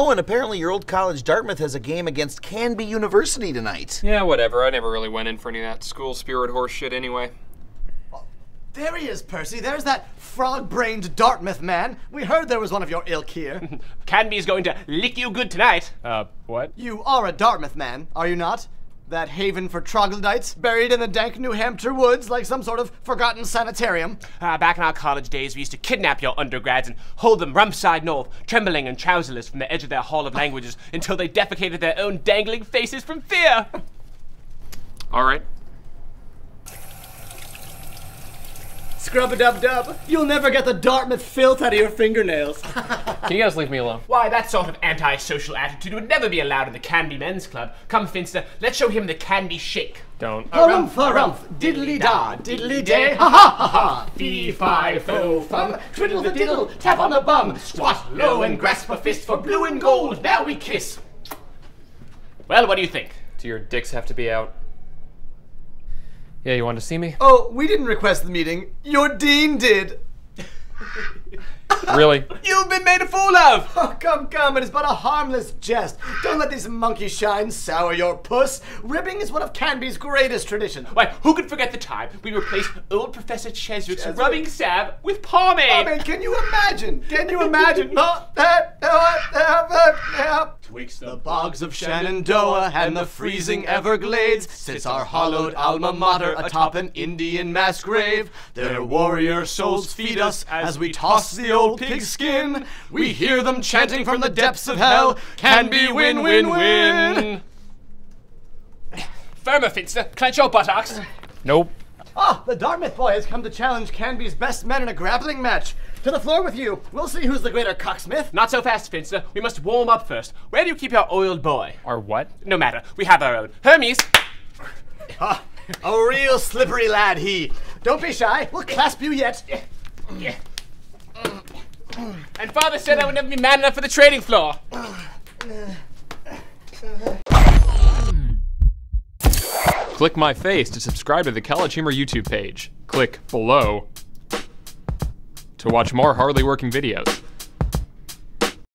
Oh, and apparently your old college Dartmouth has a game against Canby University tonight. Yeah, whatever. I never really went in for any of that school spirit horse shit anyway. There he is, Percy. There's that frog-brained Dartmouth man. We heard there was one of your ilk here. Canby's going to lick you good tonight. Uh, what? you are a Dartmouth man, are you not? That haven for troglodytes, buried in the dank New Hampshire woods like some sort of forgotten sanitarium. Uh, back in our college days, we used to kidnap your undergrads and hold them rump side north, trembling and trouserless from the edge of their hall of languages until they defecated their own dangling faces from fear. All right. Scrub a dub dub. You'll never get the Dartmouth filth out of your fingernails. Can you guys leave me alone? Why, that sort of antisocial attitude would never be allowed in the Canby Men's Club. Come, Finster, let's show him the Canby Shake. Don't. Harumph, harumph, diddly da, diddly day, ha ha ha ha. Fee, fi, fo, fum, twiddle the diddle, tap on the bum, squat low and grasp a fist for blue and gold, now we kiss. Well, what do you think? Do your dicks have to be out? Yeah, you want to see me? Oh, we didn't request the meeting. Your dean did. Really? You've been made a fool of! Oh, come, come, it is but a harmless jest. Don't let these monkey shines sour your puss. Ribbing is one of Canby's greatest traditions. Why, who could forget the time we replaced old Professor Cheswick's rubbing salve with pomade? I mean, can you imagine? Can you imagine? Twixt the bogs of Shenandoah and the freezing Everglades sits our hollowed alma mater atop an Indian mass grave. Their warrior souls feed us as we toss the old pigskin. We hear them chanting from the depths of hell. Canby win, win, win. Firmer, Finster, clench your buttocks. Nope. Ah, the Dartmouth boy has come to challenge Canby's best men in a grappling match. To the floor with you. We'll see who's the greater cocksmith. Not so fast, Finster. We must warm up first. Where do you keep your oiled boy? Or what? No matter. We have our own. Hermes! Ah, a real slippery lad he. Don't be shy. We'll clasp you yet. And father said I would never be man enough for the trading floor. Click my face to subscribe to the College Humor YouTube page. Click below to watch more hardly working videos.